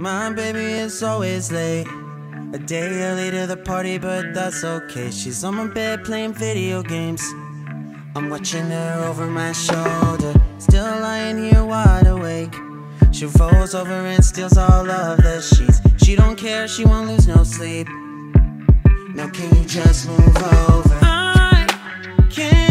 My baby is always late. A day early to the party, but that's okay. She's on my bed playing video games. I'm watching her over my shoulder, still lying here wide awake. She rolls over and steals all of the sheets. She don't care, she won't lose no sleep. Now can you just move over? I can't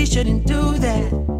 we shouldn't do that.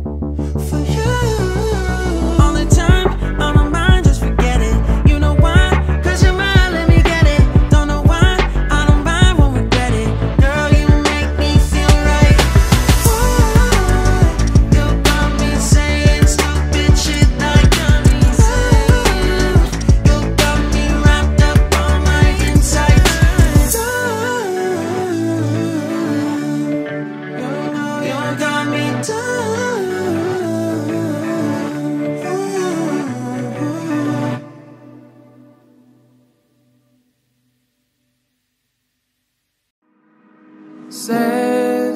Said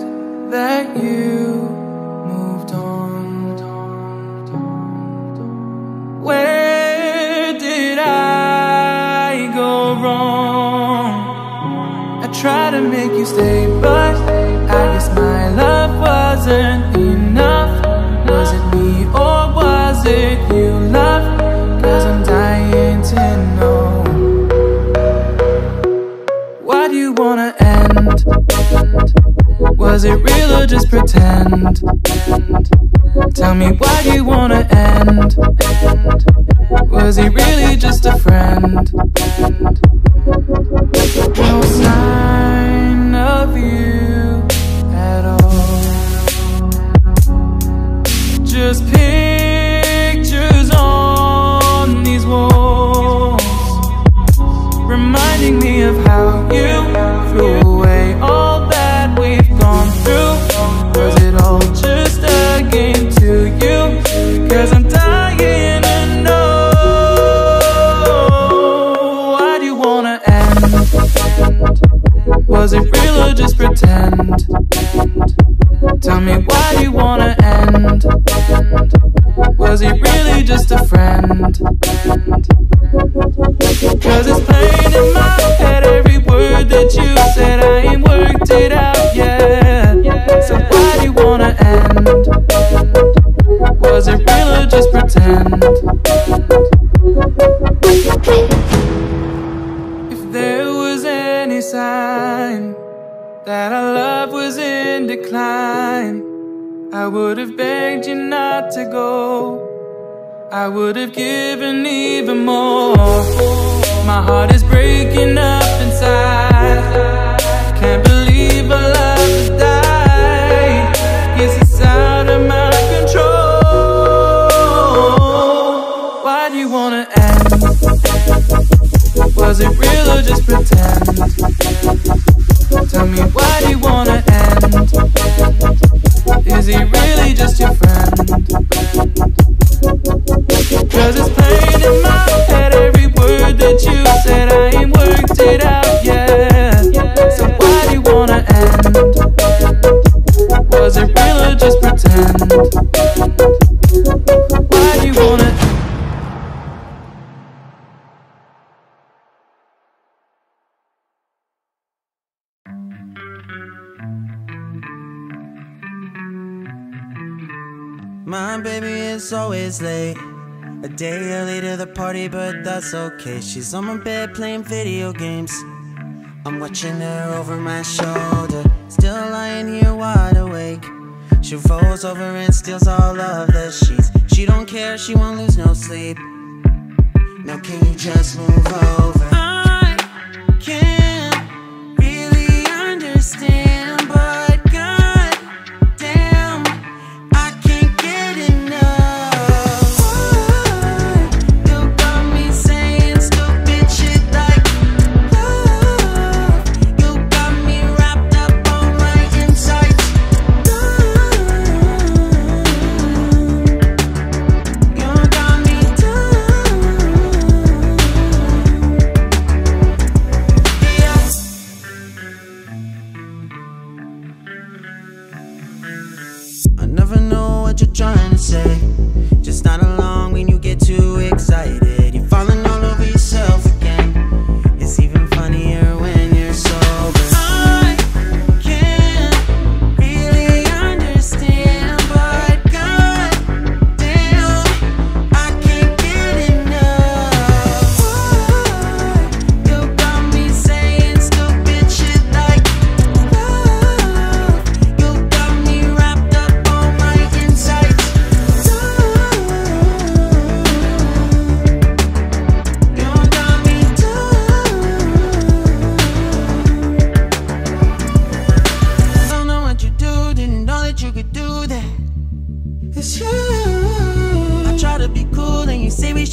that you moved on. Where did I go wrong? I tried to make you stay, but I guess my love wasn't Was it real or just pretend? Tell me why do you wanna end? Was he really just a friend? It real or just pretend? Tell me why you wanna end? Was he really just a friend? Cause it's plain in my head every word that you said I ain't worked it out decline I would have begged you not to go I would have given even more. My heart is breaking up inside. Can't believe our love has died. Guess it's out of my control. Why do you wanna end? Was it real or just pretend? Tell me why do you wanna end? Is he really just your friend? Cause it's plain in my head every word that you baby it's always late. A day early to the party, but that's okay. She's on my bed playing video games. I'm watching her over my shoulder, still lying here wide awake. She rolls over and steals all of the sheets. She don't care, she won't lose no sleep. Now can you just move over? I can't really understand, never know what you're trying to say. Just not along when you get too excited.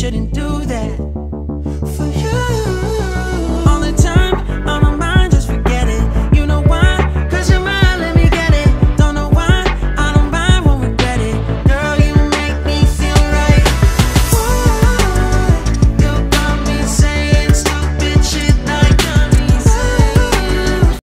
Shouldn't do that.